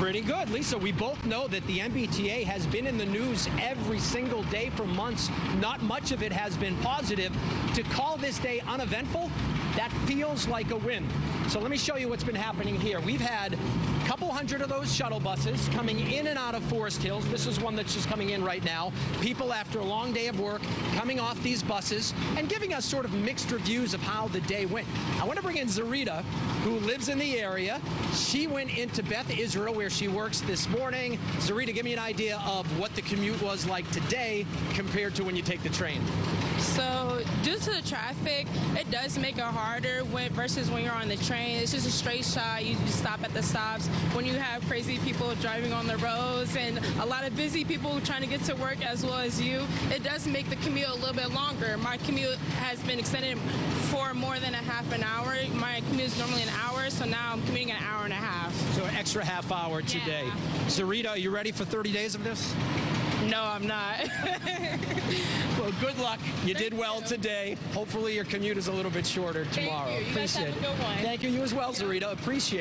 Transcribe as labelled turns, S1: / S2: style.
S1: Pretty good. Lisa, we both know that the MBTA has been in the news every single day for months. Not much of it has been positive. To call this day uneventful, that feels like a win. So let me show you what's been happening here. We've had a couple hundred of those shuttle buses coming in and out of Forest Hills. This is one that's just coming in right now. People after a long day of work coming off these buses and giving us sort of mixed reviews of how the day went. I want to bring in Zarita, who lives in the area. She went into Beth Israel, where she works this morning. Zarita, give me an idea of what the commute was like today compared to when you take the train.
S2: So due to the traffic, it does make it harder when, versus when you're on the train. It's just a straight shot. You just stop at the stops. When you have crazy people driving on the roads and a lot of busy people trying to get to work as well as you, it does make the commute a little bit longer. My commute has been extended for more than a half an hour. My commute is normally an hour, so now I'm commuting an hour and a half.
S1: So an extra half hour today.
S2: Yeah.
S1: Zarita, are you ready for 30 days of this?
S2: No, I'm not.
S1: Good luck. You did well
S2: you.
S1: today. Hopefully your commute is a little bit shorter tomorrow.
S2: you. You have
S1: Appreciate it. Thank you. You as well, Zarita. Appreciate it.